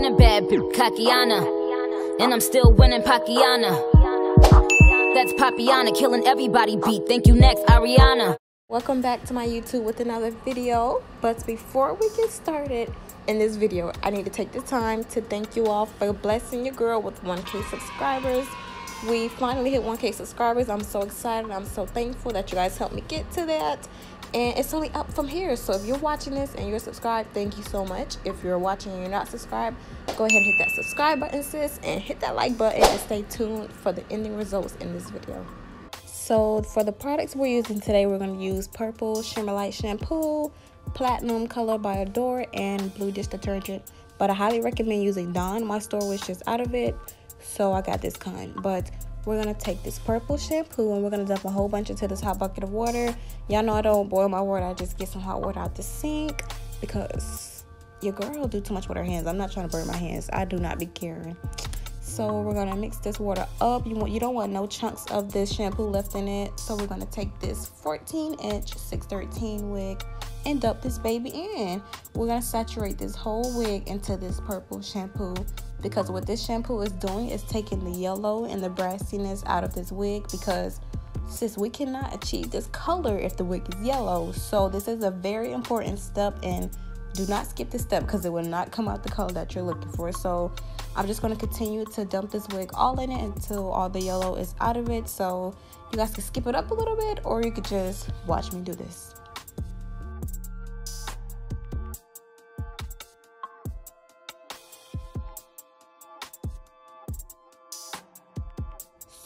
been a bad bitch, Kakiana. And I'm still winning Pakiana. That's Papiana, killing everybody beat. Thank you next, Ariana. Welcome back to my YouTube with another video. But before we get started in this video, I need to take the time to thank you all for blessing your girl with 1k subscribers. We finally hit 1k subscribers. I'm so excited. I'm so thankful that you guys helped me get to that and it's only up from here. So if you're watching this and you're subscribed thank you so much. If you're watching and you're not subscribed go ahead and hit that subscribe button sis and hit that like button and stay tuned for the ending results in this video. So for the products we're using today we're going to use purple shimmer light shampoo platinum color by adore and blue dish detergent. But i highly recommend using dawn my store was just out of it. So i got this kind. But we're gonna take this purple shampoo and we're gonna dump a whole bunch into this hot bucket of water. Y'all know i don't boil my water i just get some hot water out the sink because your girl do too much with her hands. I'm not trying to burn my hands. I do not be caring. So we're gonna mix this water up. You want you don't want no chunks of this shampoo left in it. So we're gonna take this 14 inch 613 wig and dump this baby in. We're gonna saturate this whole wig into this purple shampoo because what this shampoo is doing is taking the yellow and the brassiness out of this wig because since we cannot achieve this color if the wig is yellow. So this is a very important step and do not skip this step because it will not come out the color that you're looking for. So i'm just going to continue to dump this wig all in it until all the yellow is out of it. So you guys can skip it up a little bit or you could just watch me do this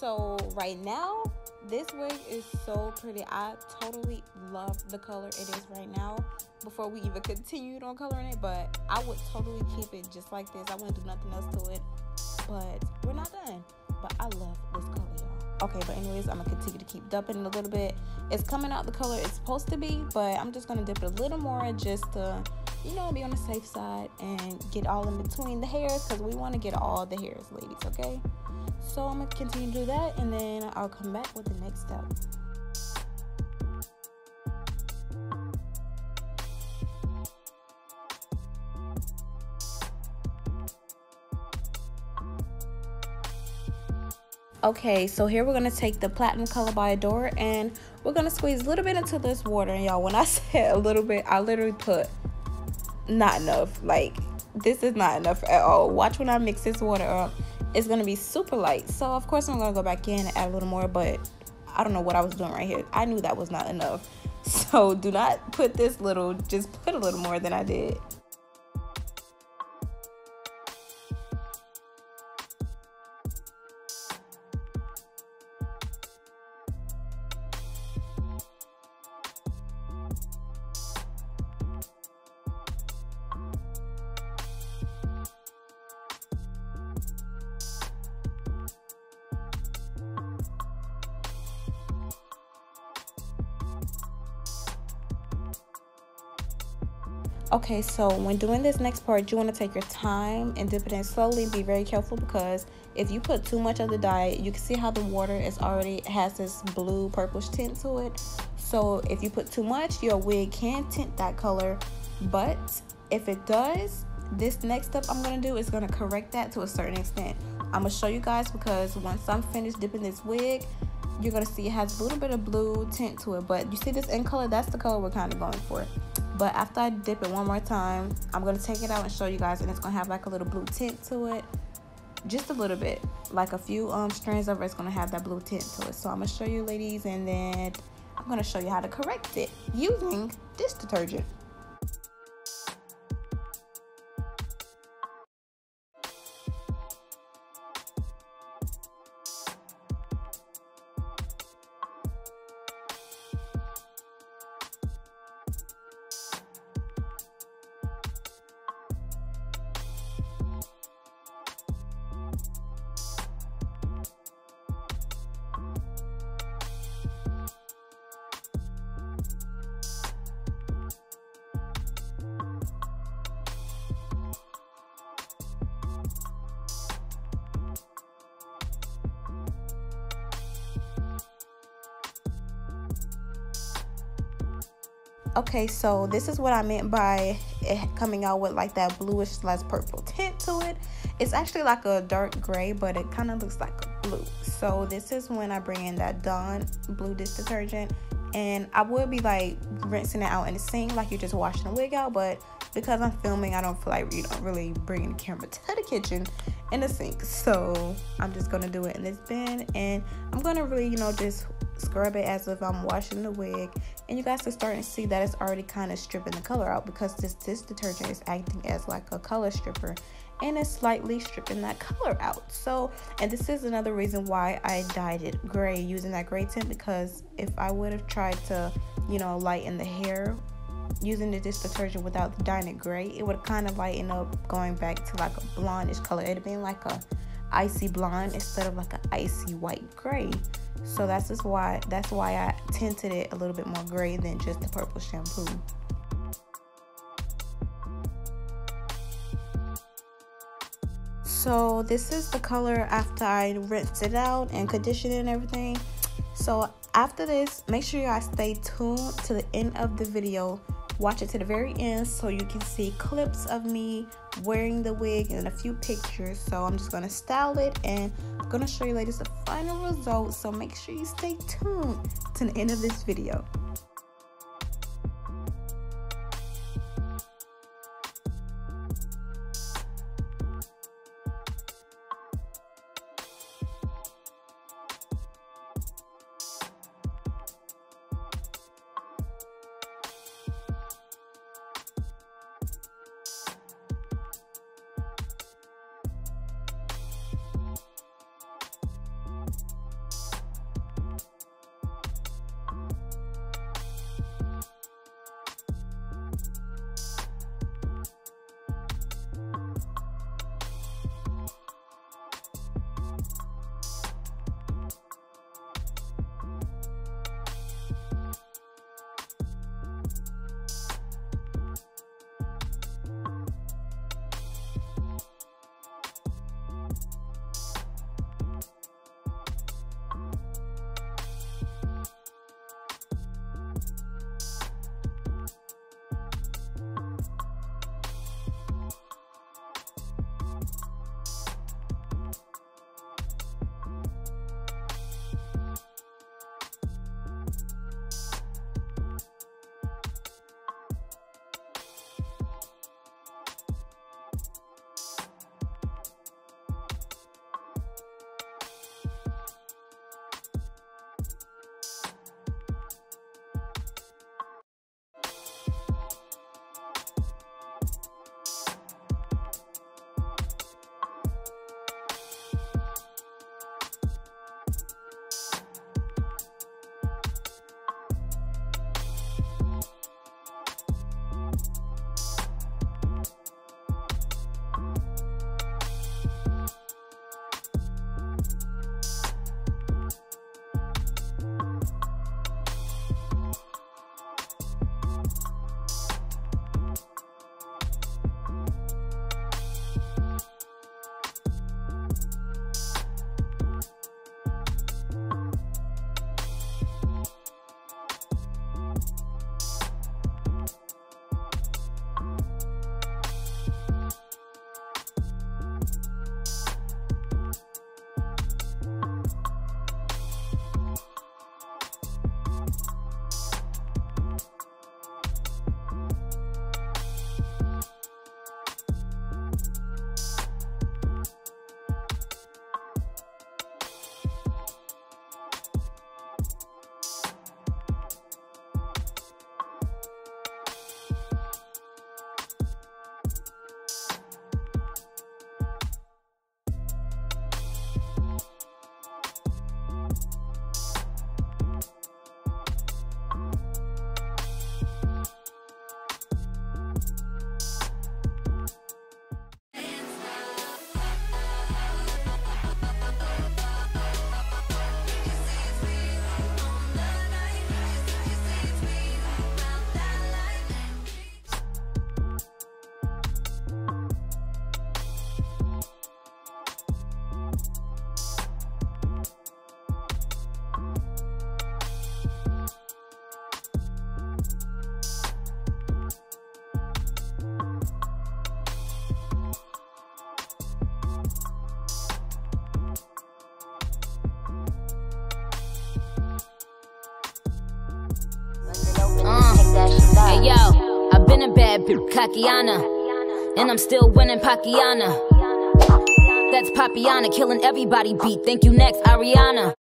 so right now this wig is so pretty. I totally love the color it is right now before we even continued on coloring it but i would totally keep it just like this. I wouldn't do nothing else to it but we're not done. But i love this color y'all. Okay but anyways i'm gonna continue to keep dumping it a little bit. It's coming out the color it's supposed to be but i'm just gonna dip it a little more just to you know be on the safe side and get all in between the hairs because we want to get all the hairs ladies okay so I'm going to continue to do that and then I'll come back with the next step. Okay, so here we're to take the Platinum Color by Adore and we're to squeeze a little bit into this water. And y'all, when I said a little bit, I literally put not enough. Like, this is not enough at all. Watch when I mix this water up it's gonna be super light. So of course i'm gonna go back in and add a little more but i don't know what i was doing right here. I knew that was not enough. So do not put this little just put a little more than i did Okay, so when doing this next part, you want to take your time and dip it in slowly. Be very careful because if you put too much of the dye, you can see how the water is already has this blue purplish tint to it. So if you put too much, your wig can tint that color. But if it does, this next step I'm going to do is going to correct that to a certain extent. I'm going to show you guys because once I'm finished dipping this wig, you're going to see it has a little bit of blue tint to it. But you see this in color, that's the color we're kind of going for but after I dip it one more time I'm gonna take it out and show you guys and it's gonna have like a little blue tint to it. Just a little bit. Like a few um strands of it's gonna have that blue tint to it. So I'm gonna show you ladies and then I'm gonna show you how to correct it using this detergent okay so this is what i meant by it coming out with like that bluish slash purple tint to it. It's actually like a dark gray but it kind of looks like blue. So this is when i bring in that dawn blue dish detergent and i would be like rinsing it out in the sink like you're just washing the wig out but because i'm filming i don't feel like you know really bringing the camera to the kitchen in the sink. So i'm just gonna do it in this bin and i'm gonna really you know just scrub it as if I'm washing the wig and you guys are starting to see that it's already kind of stripping the color out because this this detergent is acting as like a color stripper and it's slightly stripping that color out. So and this is another reason why I dyed it gray using that gray tint because if I would have tried to you know lighten the hair using the dish detergent without dyeing it gray it would kind of lighten up going back to like a blondish color. It'd been like a icy blonde instead of like an icy white gray so that's just why that's why I tinted it a little bit more gray than just the purple shampoo. So this is the color after I rinsed it out and conditioned it and everything. So after this, make sure you guys stay tuned to the end of the video watch it to the very end so you can see clips of me wearing the wig and a few pictures. So i'm just going to style it and i'm going to show you ladies the final result so make sure you stay tuned to the end of this video a bad Kakiana. And I'm still winning Pakiana. That's Papiana, killing everybody beat. Thank you next, Ariana.